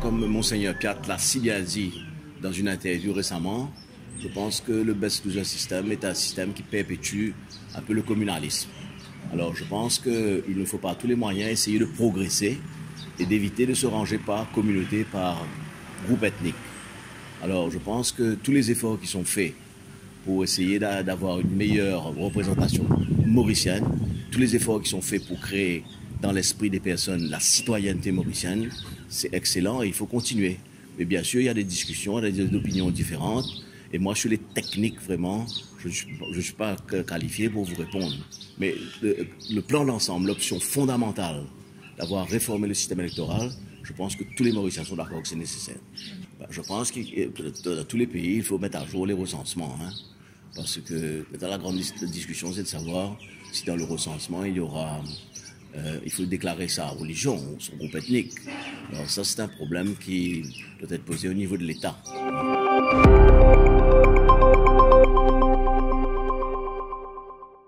comme Monseigneur Piat l'a si bien dit dans une interview récemment, je pense que le best loser system est un système qui perpétue un peu le communalisme. Alors je pense qu'il ne faut pas à tous les moyens essayer de progresser et d'éviter de se ranger par communauté, par groupe ethnique. Alors je pense que tous les efforts qui sont faits pour essayer d'avoir une meilleure représentation mauricienne, tous les efforts qui sont faits pour créer dans l'esprit des personnes la citoyenneté mauricienne, c'est excellent et il faut continuer. Mais bien sûr, il y a des discussions, il y a des opinions différentes. Et moi, sur les techniques, vraiment, je ne suis, pas qualifié pour vous répondre. Mais le, plan d'ensemble, l'option fondamentale d'avoir réformé le système électoral, je pense que tous les Mauriciens sont d'accord que c'est nécessaire. Bah, je pense que dans tous les pays, il faut mettre à jour les recensements. Hein. parce que dans la grande discussion, c'est de savoir si dans le recensement, il y aura euh, il faut déclarer sa religion, son groupe ethnique. Alors ça, c'est un problème qui doit être posé au niveau de l'État.